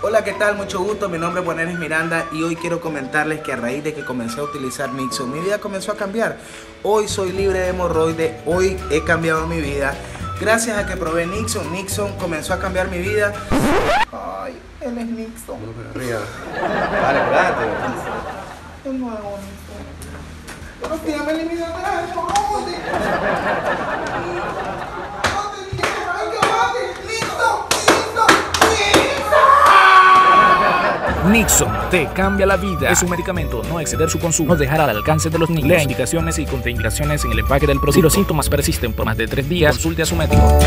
Hola, ¿qué tal? Mucho gusto, mi nombre es Juanelis Miranda y hoy quiero comentarles que a raíz de que comencé a utilizar Nixon, mi vida comenzó a cambiar. Hoy soy libre de hemorroides, hoy he cambiado mi vida. Gracias a que probé Nixon, Nixon comenzó a cambiar mi vida. Ay, él es Nixon. No, pero. Vale, espérate. El nuevo Nixon. Pero que ya me Nixon te cambia la vida. Es un medicamento, no exceder su consumo, no dejar al alcance de los niños. Lea indicaciones y contraindicaciones en el empaque del producto. Si los síntomas persisten por más de tres días, consulte a su médico.